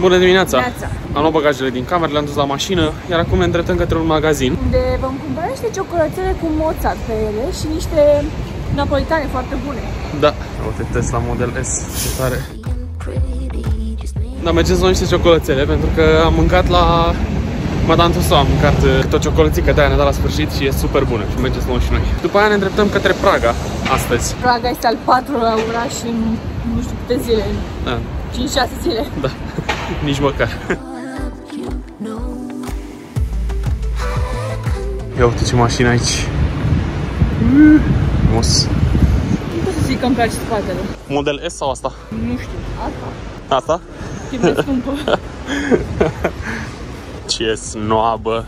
Bună dimineața! Neața. Am luat bagajele din cameră, le-am dus la mașină, iar acum ne îndreptăm către un magazin. Unde vom cumpăra niște ciocolățele cu Mozart pe ele și niște napolitane foarte bune. Da, uite Tesla Model S, ce tare. Da, mergem să luăm niște ciocolățele, pentru că am mâncat la Madame Tussauds, am mâncat uh, câte o ciocolățică de aia ne da la sfârșit și e super bună și mergem să luăm și noi. După aia ne îndreptăm către Praga, astăzi. Praga este al patrulea oraș în nu știu câte zile, Da, 5-6 zile. da, nici măcar. Ia uite ce mașină aici. Frumos. Nu pot să zic că îmi place spatele. Model S sau asta? Nu știu, asta. Asta? E mai scumpă. Ce snoabă!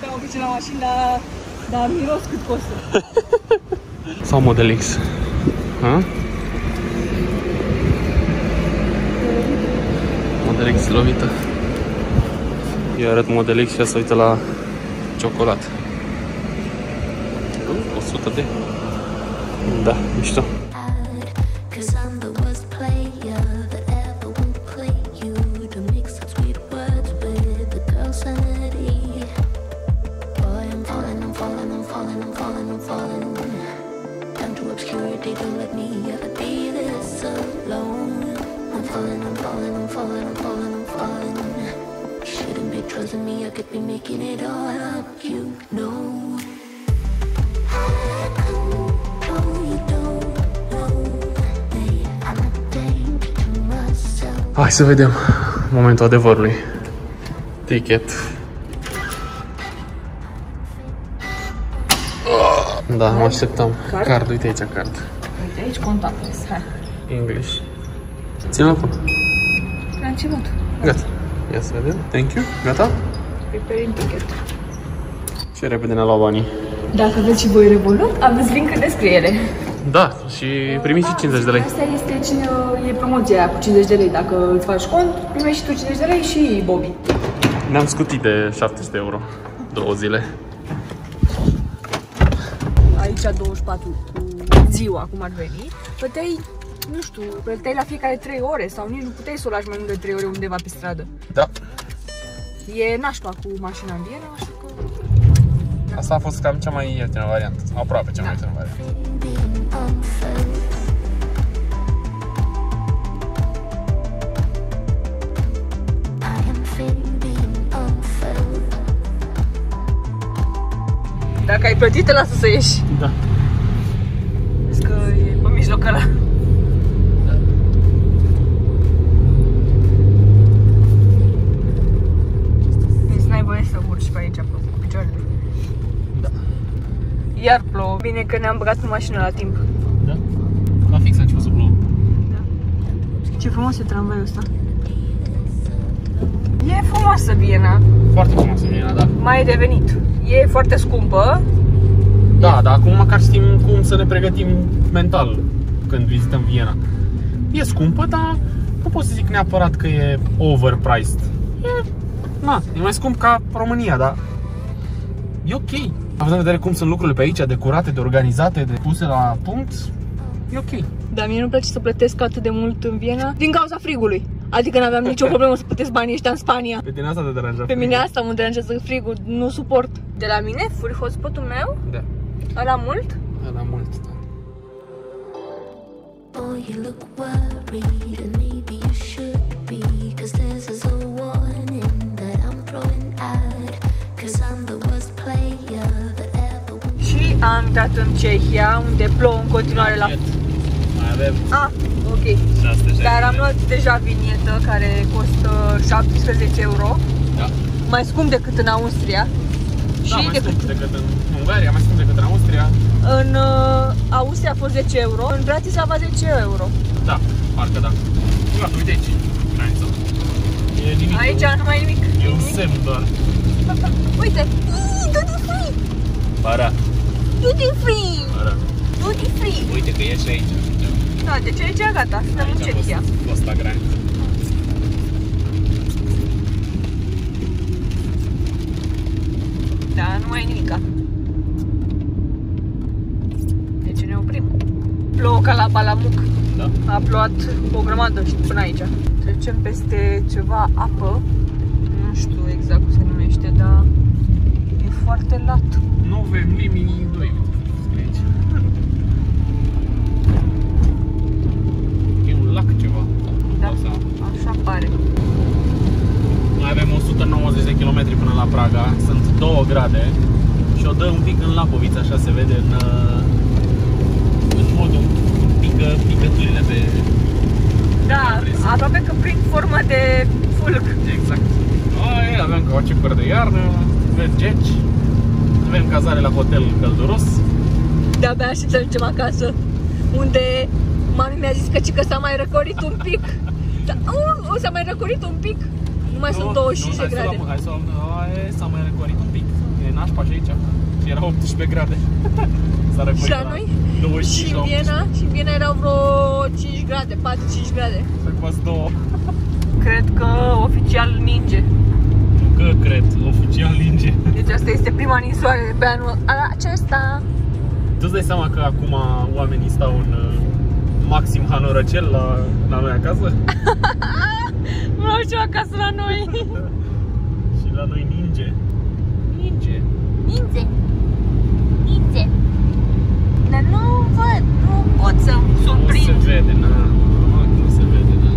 Da, obicei la mașină, dar, dar miros cât costă. Sau Model X? Ha? Model X lovită. Eu arăt Model X și să uită la ciocolată. 100 de? Da, mișto. I'm falling, I'm falling, I'm falling, I'm falling, I'm falling. Shouldn't be trusting me, I could be making it all up, you know. Oh, you don't know me. I'm a danger to myself. Hai să vedem momentul adevărului. Ticket. Da, mă așteptam. Card? Card, uite aici card. Uite, aici contactless, hai. English. Ține-l acum. La început. Gata. Ia să vedem. Thank you. Gata? Preparing ticket. Ce repede ne-a luat banii. Dacă aveți și voi Revolut, aveți link în descriere. Da, și primiți și 50 de lei. Asta este cine e promoția aia cu 50 de lei. Dacă îți faci cont, primești și tu 50 de lei și Bobby. Ne-am scutit de 700 euro. Două zile. Aici 24 cu ziua, cum ar veni. Plăteai, nu știu, plăteai la fiecare 3 ore sau nici nu puteai să o lași mai mult de 3 ore undeva pe stradă. Da. E nașpa cu mașina în Viena, așa că... Asta a fost cam cea mai ieftină variantă. Aproape cea mai ieftină variantă. being unfair. I am feeling being unfair. Dacă ai plătit, te lasă să ieși. Da. Vezi că e pe mijloc ăla. Deci n-ai voie să urci pe aici pe cu picioarele. Da. Iar plouă. Bine că ne-am băgat în mașină la timp. Da? La fix a început să plouă. Ce frumos e tramvaiul ăsta. E frumoasă Viena. Foarte frumos Viena, da. Mai e de venit. E foarte scumpă. Da, dar acum măcar știm cum să ne pregătim mental când vizităm Viena. E scumpă, dar nu pot să zic neapărat că e overpriced. E, na, e mai scump ca România, dar e ok. Având în vedere cum sunt lucrurile pe aici, de curate, de organizate, de puse la punct, e ok. Dar mie nu place să plătesc atât de mult în Viena din cauza frigului. Adică n-aveam nicio problemă să plătesc banii ăștia în Spania. Pe tine asta te deranja. Pe mine asta mă deranjează frigul, nu suport. De la mine, furi hotspot-ul meu, Da, ăla mult, la mult, da. Boy, you look worried, and maybe you should intrat în Cehia, unde plouă în continuare la... Mai avem Ah, ok. 660. Dar am luat deja vinietă care costă 17 euro, Da. mai scump decât în Austria. Da, și mai decât scump decât în Ungaria, mai scump decât în Austria. în uh, Austria a fost 10 euro, în Bratislava 10 euro. Da, parcă da. Gata, uite aici. Granița. E nimic. Aici nu mai e nimic. E un semn doar. Uite, Ii, duty free, Bara. Duty free, Bara. duty free. Uite că e și aici. Da, deci aici gata, suntem în Aici a fost, Cehia. fost la graniță. Da, nu mai e nimica. Deci ne oprim. Plouă ca la Balamuc. Da. A plouat o grămadă și până aici. ducem peste ceva apă. Nu știu exact cum se numește, dar e foarte lat. Nu pic în Lapovița, așa se vede în, uh, în modul pică, picăturile pe... Da, aproape că prin formă de fulg. Exact. Ai, avem cauciucuri de iarnă, vergeci, avem cazare la hotel călduros. De-abia aștept să ajungem acasă, unde mami mi-a zis că, ci că s-a mai răcorit un pic. Da, uh, s-a mai răcorit un pic. Nu mai sunt 25 de hai să grade. luăm- Hai să luăm, hai, s-a mai răcorit un pic. E nașpa și aici. Era 18 grade. S-a răcorit Și la noi? 25 Și în la 18. Viena, și în Viena erau vreo 5 grade, 4-5 grade. S-a fost două. Cred că oficial ninge. Că cred, oficial linge. Deci asta este prima ninsoare de pe anul acesta. Tu îți dai seama că acum oamenii stau în uh, maxim hanorăcel la, la noi acasă? Vreau și eu acasă la noi. și la noi ninge. Ninge. Ninge. Ninge. Dar nu văd, nu pot să Nu se surprind. vede, na. Nu se vede, na.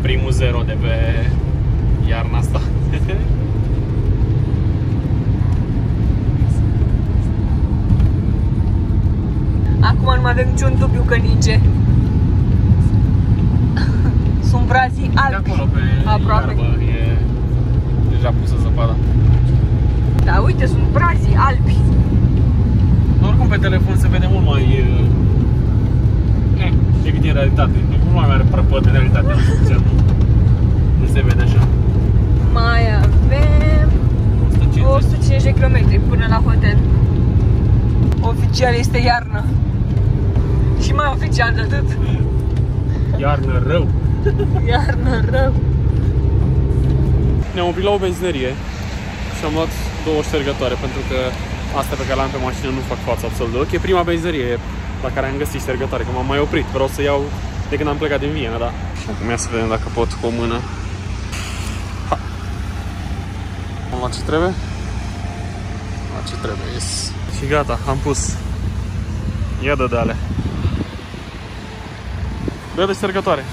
Primul zero de pe iarna asta. Acum nu mai avem niciun dubiu că ninge. Sunt brazii De albi. acolo pe Aproape. iarbă e deja pusă zăpada. Da, uite, sunt brazii albi. Oricum pe telefon se vede mult mai uh, eh, decât în realitate. E mult mai mare prăpăt în realitate. Nu, nu se vede așa. Mai avem 150. 150 de km până la hotel. Oficial este iarnă. Și mai oficial de atât. Iarnă rău. Iarnă rău. Ne-am oprit la o benzinărie și am luat două ștergătoare pentru că astea pe care le am pe mașină nu fac față absolut deloc. E prima benzinărie la care am găsit ștergătoare, că m-am mai oprit. Vreau să iau de când am plecat din Viena, da. Și acum ia să vedem dacă pot cu o mână. Ha. Am luat ce trebuie? La ce trebuie, yes. Și gata, am pus. Ia dă de ale. Dă de ștergătoare.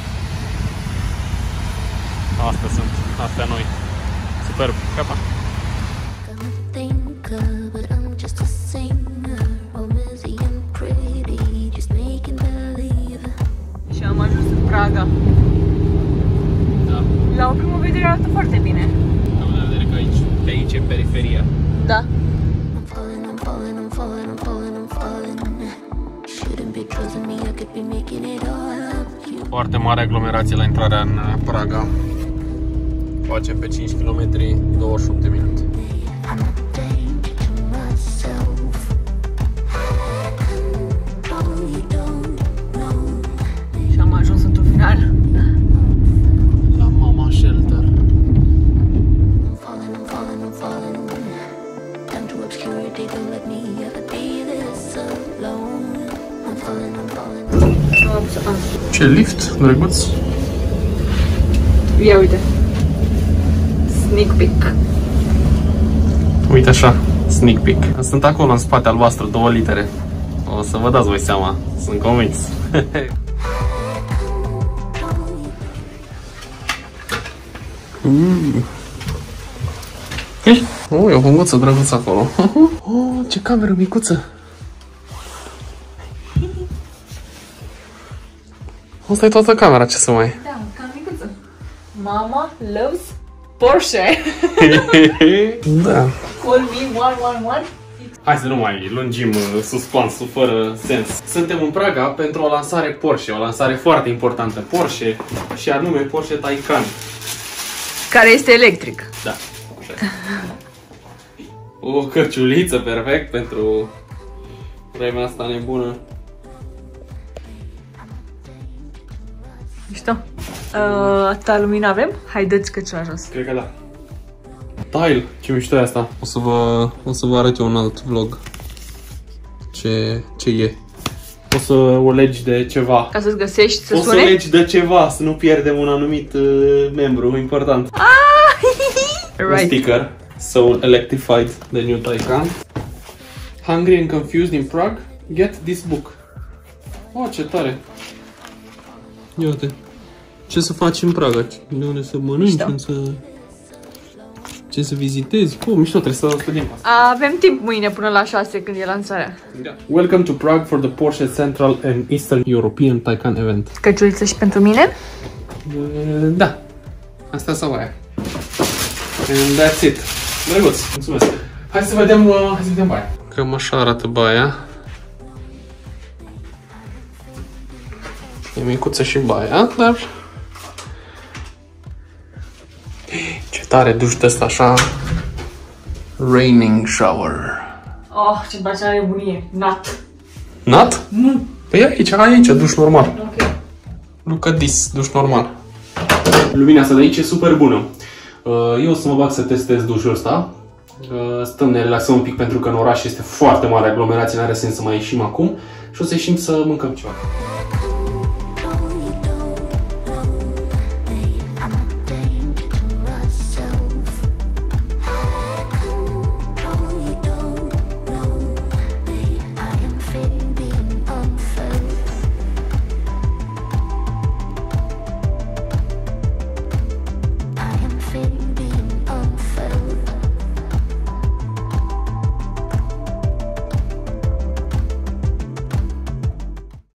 Astea sunt, astea noi. Superb, gata. Praga. Da. La o primă vedere arată foarte bine. Am în vedere că aici, pe aici e periferia. Da. I'm falling, I'm falling, I'm falling, I'm falling, I'm falling. Shouldn't be trusting me, I could be making it all up. You Foarte mare aglomerație la intrarea în uh, Praga. Facem pe 5 km 28 de minute. Ce lift, drăguț. Ia uite. Sneak peek. Uite așa, sneak peek. Sunt acolo în spate albastru, două litere. O să vă dați voi seama, sunt convins. Mm. Ei, Oh, e o punguță drăguță acolo. Oh, ce cameră micuță. Asta e toată camera, ce să mai... Da, cam micuță. Mama loves Porsche. da. Call me 111. Hai să nu mai lungim uh, suspansul fără sens. Suntem în Praga pentru o lansare Porsche, o lansare foarte importantă Porsche și anume Porsche Taycan. Care este electric. Da, așa e. O cărciuliță perfect pentru vremea asta nebună. Mișto. Uh, atâta lumină avem? Haideți că ce jos. Cred că da. Tile, ce mișto e asta. O să vă, o să vă arăt eu un alt vlog. Ce, ce e. o să o legi de ceva. Ca să-ți găsești să o să sune? legi de ceva, să nu pierdem un anumit uh, membru important. Un Right. sticker. So electrified the new Taycan. Hungry and confused in Prague? Get this book. Oh, ce tare. Ia uite. Ce să faci în Praga? De unde să mănânci, Mișto. unde să... Ce să vizitezi? Oh, mișto, trebuie să studiem asta. Avem timp mâine până la 6 când e lansarea. Welcome to Prague for the Porsche Central and Eastern European Taycan event. Căciuliță și pentru mine? Uh, Da. Asta sau aia. And that's it. Drăguț, mulțumesc. Hai să vedem, uh, hai să vedem baia. Cam așa arată baia. E micuță și baia, dar... tare duș de ăsta așa... Raining shower. Oh, ce bacea nebunie. Nat. Nat? Nu. Păi aici, aici, duș normal. Ok. Look at this, duș normal. Lumina asta de aici e super bună. Uh, Eu o să mă bag să testez dușul ăsta. Uh, Stăm, ne relaxăm un pic pentru că în oraș este foarte mare aglomerație, n-are sens să mai ieșim acum. Și o să ieșim să mâncăm ceva.